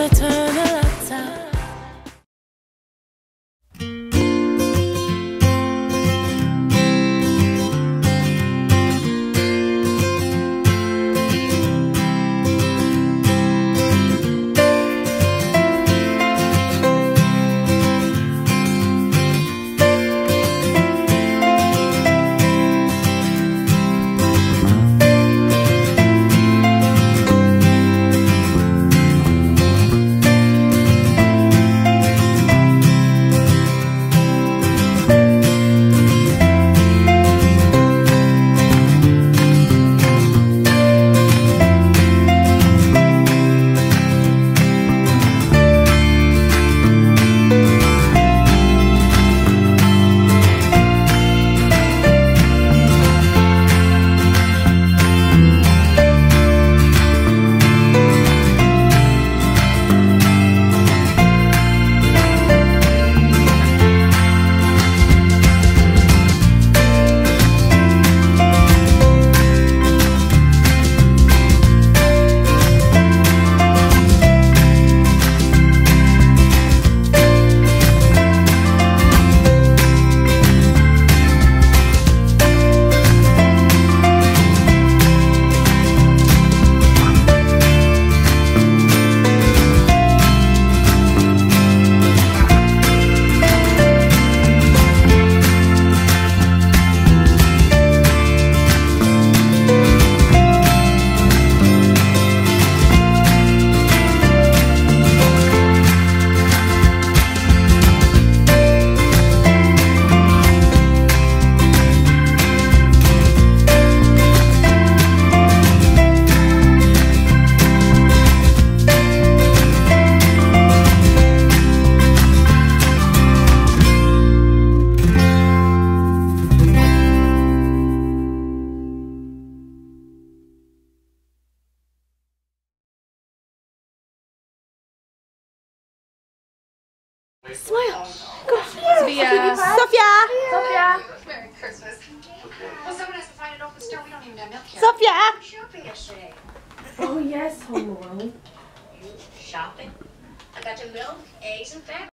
gonna turn Smile. Go. Sophia. Sophia. Sophia. Merry Christmas. Well, someone has to find an open store. We don't even have milk here. Sophia. Shopping yesterday. Oh yes, Home Alone. Shopping? I got your milk, eggs, and fabric.